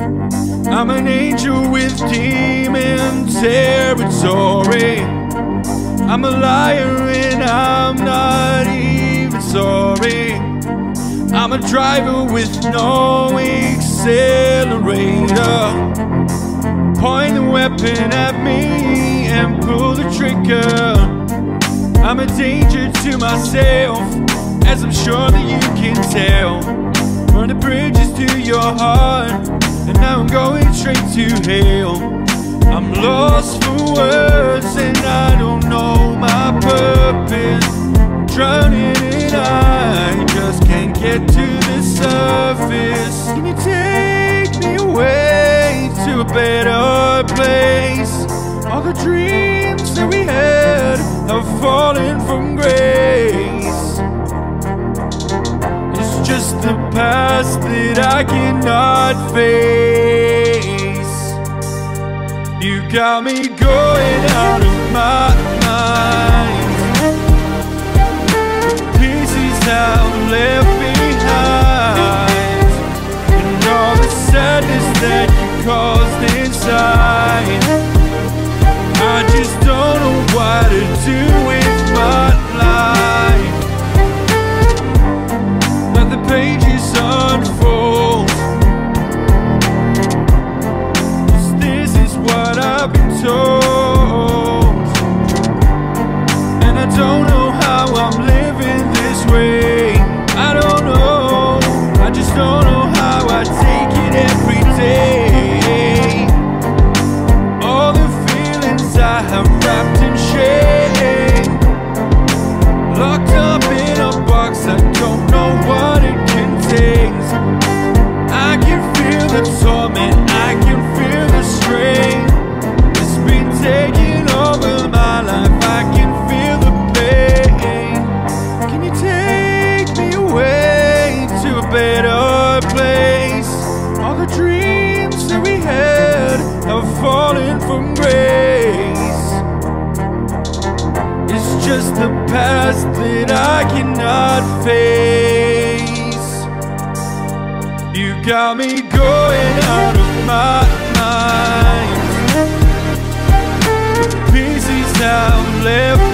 I'm an angel with demon territory. I'm a liar and I'm not even sorry. I'm a driver with no accelerator. Point the weapon at me and pull the trigger. I'm a danger to myself, as I'm sure that you can tell. Burn the bridges to your heart, and now I'm going straight to hell. I'm lost for words, and I don't know my purpose. Drowning and I just can't get to the surface. Can you take me away to a better place? All the dreams that we had have fallen from grace. Just the past that I cannot face. You got me going out of my mind. Pieces I've left behind, and all the sadness that you caused inside. I just don't know what to do what it contains. I can feel the torment, I can feel the strain. It's been taking over my life, I can feel the pain. Can you take me away to a better place? All the dreams that we had have fallen from grace. It's just the past that I cannot face. Got me going out of my mind. The pieces I've left